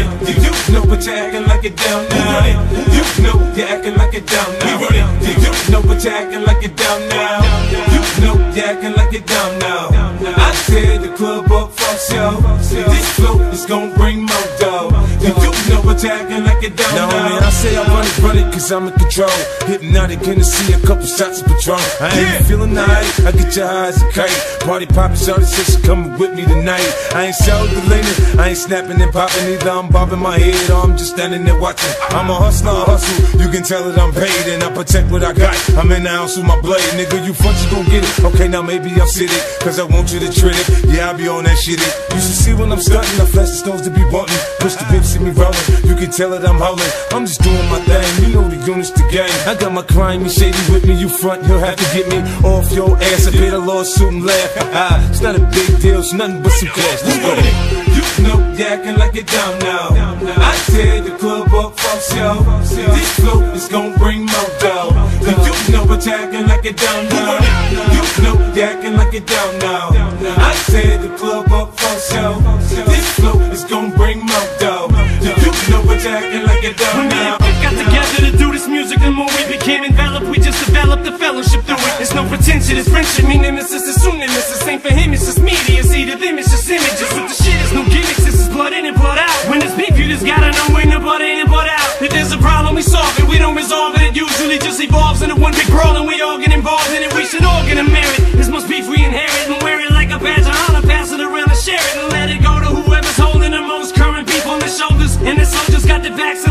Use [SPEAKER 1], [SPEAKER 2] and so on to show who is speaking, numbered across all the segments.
[SPEAKER 1] it. Do you know what you're acting like it down now? You know you're acting like it down now. We you know what you're acting like it down now? You know you're acting like it down now. I tear the club up for show. This flow is gonna bring acting like it down
[SPEAKER 2] Now, man, I say I run it, run it, cause I'm in control. Hypnotiq Hennessy, a couple shots of Patron. I ain't
[SPEAKER 1] Yeah.
[SPEAKER 2] feeling nice, I get your eyes a kite. Party poppin', says she coming with me tonight. I ain't sold the linen, I ain't snapping and popping either. I'm bobbing my head or I'm just standing there watching. I'm a hustler, I hustle. You can tell that I'm paid and I protect what I got. I'm in the house with my blade, nigga. You front, you gon' get it. Okay, now maybe I'm sitting, cause I want you to treat it. Yeah, I be on that shit. It. You should see when I'm stunting, I flash the stones to be wanting. Push the bitch, see me rolling. You can tell that I'm howling. I'm just doing my thing, you know the units the game. I got my crime and shady with me. You front, he'll have to get me off your ass. I paid a lawsuit and laugh. Ah, it's not a big deal, it's nothing but some cash. Let's go.
[SPEAKER 1] You know acting like it down now. I tear the club up, fuck show. This flow is gon' bring more dough. You know you acting like it down now. You know acting like it down now. I tear the club up, fuck show. This flow is gon' bring more dough. You know but you acting like it down
[SPEAKER 3] When me
[SPEAKER 1] now.
[SPEAKER 3] got together to do this music, the more we became enveloped, we just developed the fellowship through it. It's no pretension, it's friendship, meaning it's this is same for him, it's just media, see to them, it's just images. With the shit, is no gimmicks, this is blood in and blood out. When it's beef, you just gotta know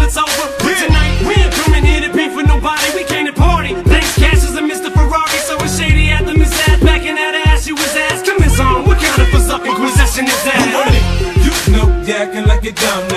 [SPEAKER 3] it's over. but Tonight, we ain't coming here to be for nobody. We came to party. Thanks, Cashes and Mr. Ferrari. So it's shady at the Sad Backing out of ass, you was ass. Come on, what kind of possession is that? You know, yeah, acting like a dumb.